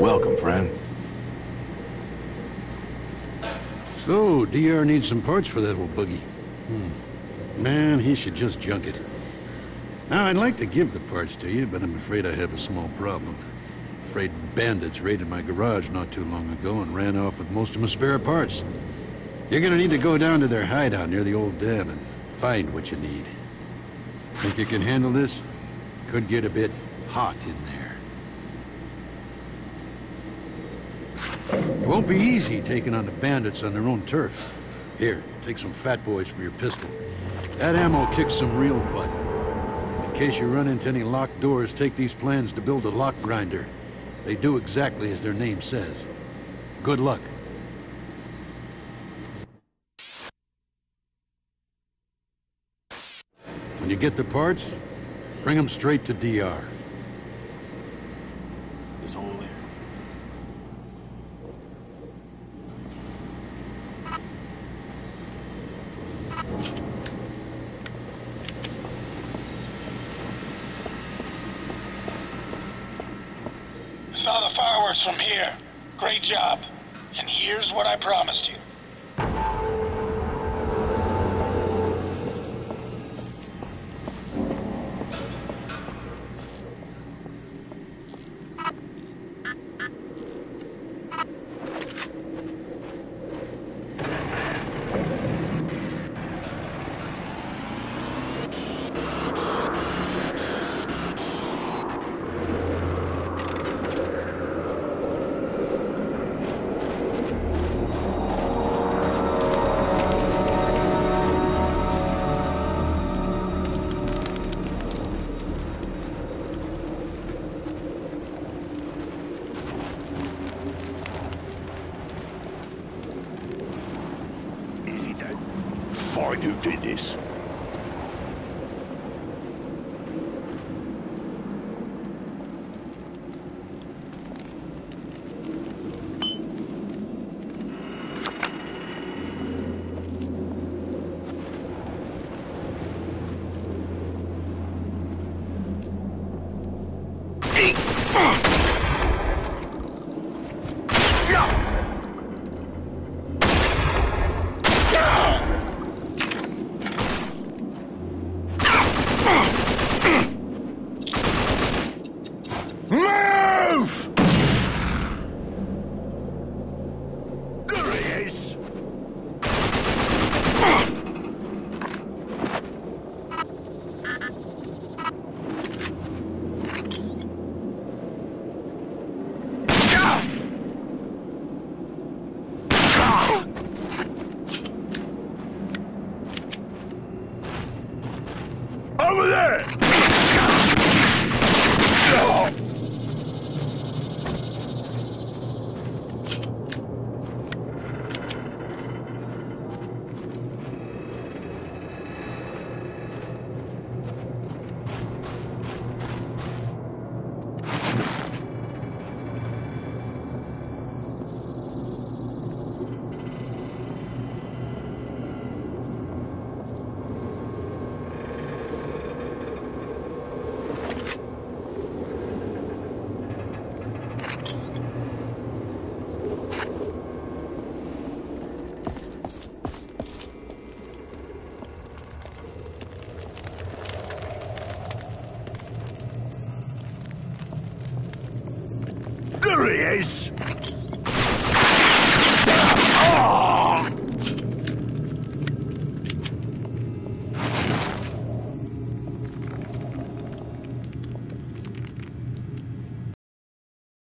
Welcome, friend. So, DR needs some parts for that old buggy. Hmm. Man, he should just junk it. Now, I'd like to give the parts to you, but I'm afraid I have a small problem. Afraid bandits raided my garage not too long ago and ran off with most of my spare parts. You're gonna need to go down to their hideout near the old dam and find what you need. Think you can handle this? Could get a bit hot in there. It won't be easy taking on the bandits on their own turf. Here, take some fat boys for your pistol. That ammo kicks some real butt. In case you run into any locked doors, take these plans to build a lock grinder. They do exactly as their name says. Good luck. When you get the parts, bring them straight to DR. This hole there. Saw the fireworks from here. Great job. And here's what I promised you. Fine who did this? Move! There he is! Over there! Is!